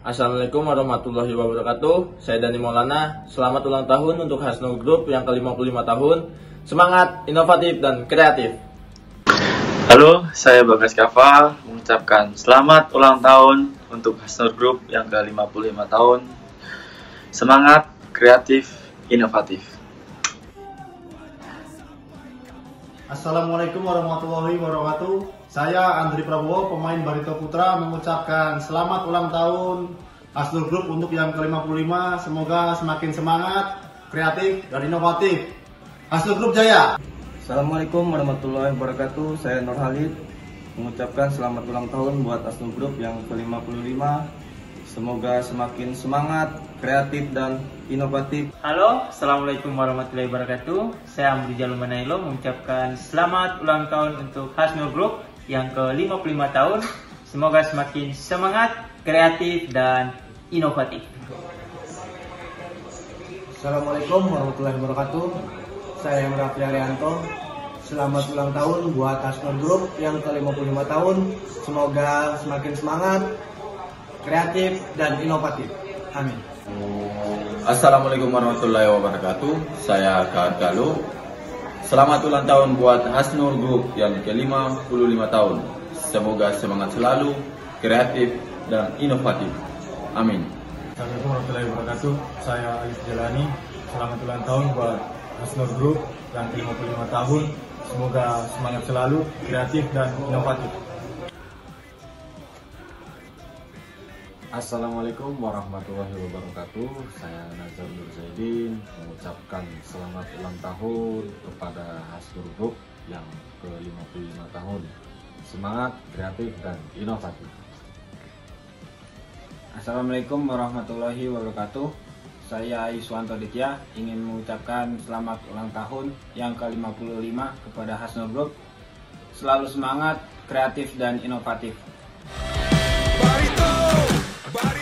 Assalamualaikum warahmatullahi wabarakatuh. Saya Dani Maulana. Selamat ulang tahun untuk Hasnul Group yang ke-55 tahun. Semangat, inovatif, dan kreatif. Halo, saya Bagas Kava mengucapkan selamat ulang tahun untuk Hasnur Group yang ke-55 tahun. Semangat, kreatif, inovatif. Assalamualaikum warahmatullahi wabarakatuh. Saya Andri Prabowo, pemain Barito Putra, mengucapkan selamat ulang tahun Hasnul Group untuk yang ke-55. Semoga semakin semangat, kreatif, dan inovatif. Hasnul Group Jaya! Assalamualaikum warahmatullahi wabarakatuh. Saya Nur Halid mengucapkan selamat ulang tahun buat Asnul Group yang ke-55. Semoga semakin semangat, kreatif dan inovatif. Halo, Assalamualaikum warahmatullahi wabarakatuh. Saya Amri Jalul Manailo mengucapkan selamat ulang tahun untuk Hasnul Group yang ke-55 tahun. Semoga semakin semangat, kreatif dan inovatif. Assalamualaikum warahmatullahi wabarakatuh. Saya Raffi Arianto. Selamat ulang tahun buat Hasnul Group yang ke-55 tahun. Semoga semakin semangat, kreatif, dan inovatif. Amin. Assalamualaikum warahmatullahi wabarakatuh. Saya Kak Galuh. Selamat ulang tahun buat Hasnur Group yang ke-55 tahun. Semoga semangat selalu, kreatif, dan inovatif. Amin. Assalamualaikum warahmatullahi wabarakatuh. Saya Alif Jalani. Selamat ulang tahun buat Hasnur Group yang ke-55 tahun. Semoga semangat selalu, kreatif, dan inovatif. Assalamualaikum warahmatullahi wabarakatuh. Saya Nazar Nur Zaidin Mengucapkan selamat ulang tahun kepada Hasnur Group yang ke-55 tahun. Semangat, kreatif, dan inovatif. Assalamualaikum warahmatullahi wabarakatuh. Saya Iswanto Ditya ingin mengucapkan selamat ulang tahun yang ke-55 kepada Hasnur Group. Selalu semangat, kreatif, dan inovatif Barito.